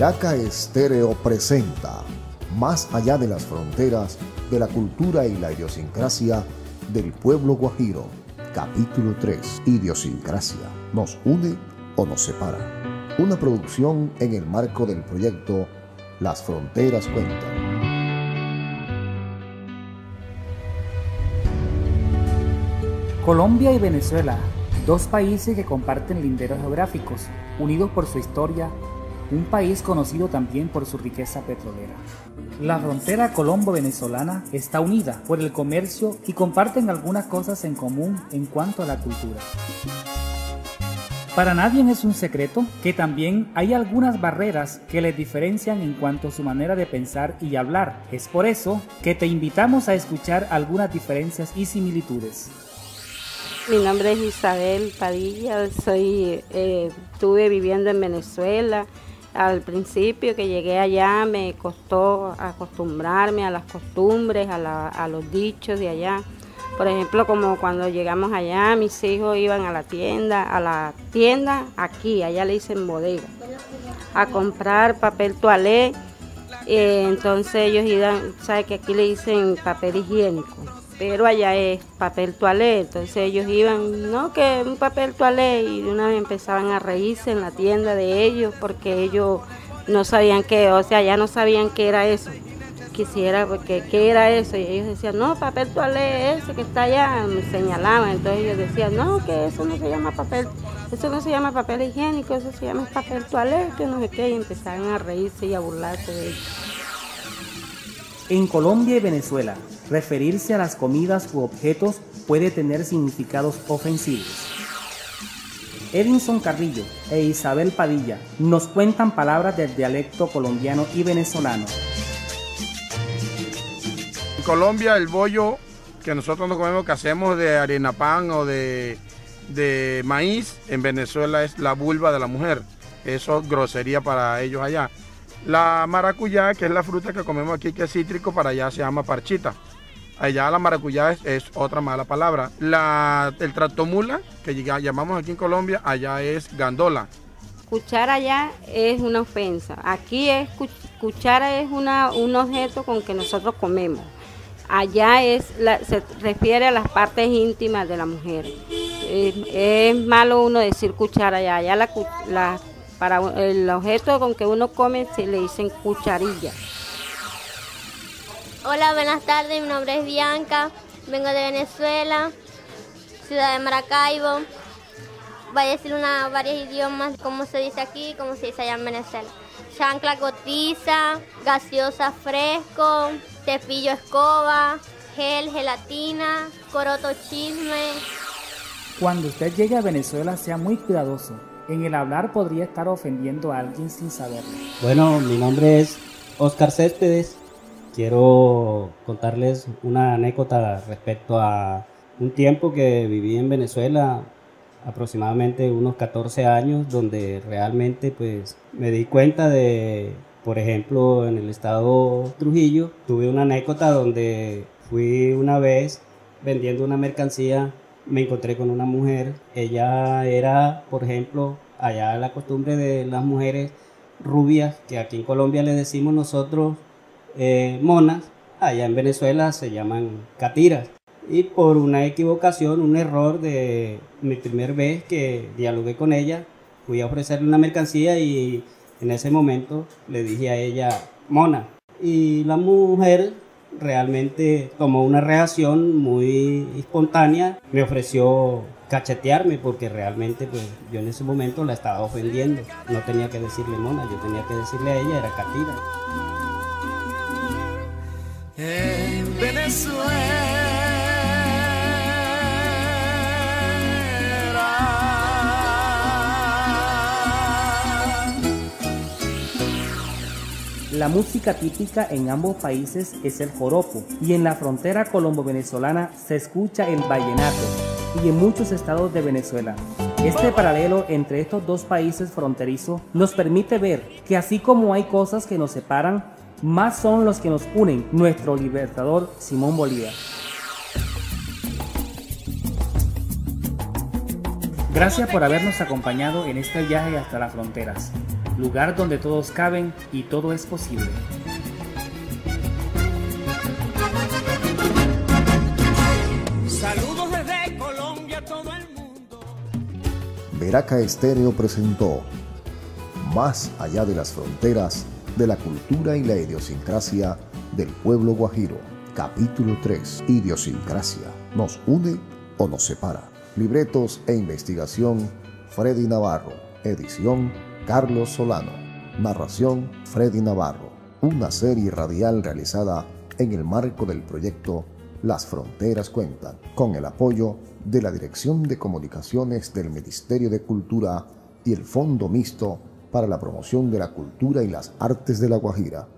Veraca Estéreo presenta Más allá de las fronteras de la cultura y la idiosincrasia del pueblo guajiro. Capítulo 3. Idiosincrasia. ¿Nos une o nos separa? Una producción en el marco del proyecto Las Fronteras Cuentan. Colombia y Venezuela, dos países que comparten linderos geográficos, unidos por su historia, un país conocido también por su riqueza petrolera. La frontera colombo-venezolana está unida por el comercio y comparten algunas cosas en común en cuanto a la cultura. Para nadie es un secreto que también hay algunas barreras que les diferencian en cuanto a su manera de pensar y hablar. Es por eso que te invitamos a escuchar algunas diferencias y similitudes. Mi nombre es Isabel Padilla, soy, eh, estuve viviendo en Venezuela. Al principio que llegué allá me costó acostumbrarme a las costumbres, a, los dichos de allá. Por ejemplo, como cuando llegamos allá, mis hijos iban a la tienda, a la tienda aquí, allá le dicen bodega, a comprar papel toalé. Eh, entonces ellos iban, sabe que aquí le dicen papel higiénico pero allá es papel toalé, entonces ellos iban, no, que un papel toalé, y de una vez empezaban a reírse en la tienda de ellos porque ellos no sabían qué, o sea, ya no sabían qué era eso, quisiera, porque qué era eso, y ellos decían, no, papel toalé, ese que está allá, me señalaban, entonces ellos decían, no, que eso no se llama papel, eso no se llama papel higiénico, eso se llama papel toalé, que no sé qué, y empezaban a reírse y a burlarse de ellos. En Colombia y Venezuela, referirse a las comidas u objetos puede tener significados ofensivos. Edinson Carrillo e Isabel Padilla nos cuentan palabras del dialecto colombiano y venezolano. En Colombia el bollo que nosotros nos comemos que hacemos de harina pan o de, de maíz, en Venezuela es la vulva de la mujer. Eso es grosería para ellos allá. La maracuyá, que es la fruta que comemos aquí, que es cítrico, para allá se llama parchita. Allá la maracuyá es, otra mala palabra. La, el tractomula, que llamamos aquí en Colombia, allá es gandola. Cuchara allá es una ofensa. Aquí es cuchara es una, un objeto con que nosotros comemos. Allá es se refiere a las partes íntimas de la mujer. Es, malo uno decir cuchara allá. Allá la, la, para el objeto con que uno come se le dicen cucharilla. Hola, buenas tardes, mi nombre es Bianca, vengo de Venezuela, ciudad de Maracaibo. Voy a decir una, varios idiomas, como se dice aquí, como se dice allá en Venezuela. Chancla cotiza, gaseosa fresco, cepillo escoba, gel, gelatina, coroto chisme. Cuando usted llegue a Venezuela, sea muy cuidadoso. En el hablar podría estar ofendiendo a alguien sin saberlo. Bueno, mi nombre es Oscar Céspedes, quiero contarles una anécdota respecto a un tiempo que viví en Venezuela, aproximadamente unos 14 años, donde realmente pues me di cuenta de, por ejemplo, en el estado Trujillo, tuve una anécdota donde fui una vez vendiendo una mercancía, me encontré con una mujer, ella era, por ejemplo, allá la costumbre de las mujeres rubias, que aquí en Colombia le decimos nosotros eh, monas, allá en Venezuela se llaman catiras. Y por una equivocación, un error de mi primer vez que dialogué con ella, fui a ofrecerle una mercancía y en ese momento le dije a ella, mona. Y la mujer realmente tomó una reacción muy espontánea, me ofreció cachetearme porque realmente pues yo en ese momento la estaba ofendiendo. No tenía que decirle mona, yo tenía que decirle a ella, era catira La música típica en ambos países es el joropo y en la frontera colombo-venezolana se escucha el vallenato y en muchos estados de Venezuela. Este paralelo entre estos dos países fronterizos nos permite ver que así como hay cosas que nos separan, más son los que nos unen, nuestro libertador Simón Bolívar. Gracias por habernos acompañado en este viaje hasta las fronteras. lugar donde todos caben y todo es posible. Veraca Estéreo presentó Más allá de las fronteras de la cultura y la idiosincrasia del pueblo guajiro. Capítulo 3. Idiosincrasia. ¿Nos une o nos separa? Libretos e investigación. Freddy Navarro. Edición. Carlos Solano. Narración. Freddy Navarro. Una serie radial realizada en el marco del proyecto Las Fronteras Cuentan, con el apoyo de la Dirección de Comunicaciones del Ministerio de Cultura y el Fondo Mixto para la Promoción de la Cultura y las Artes de la Guajira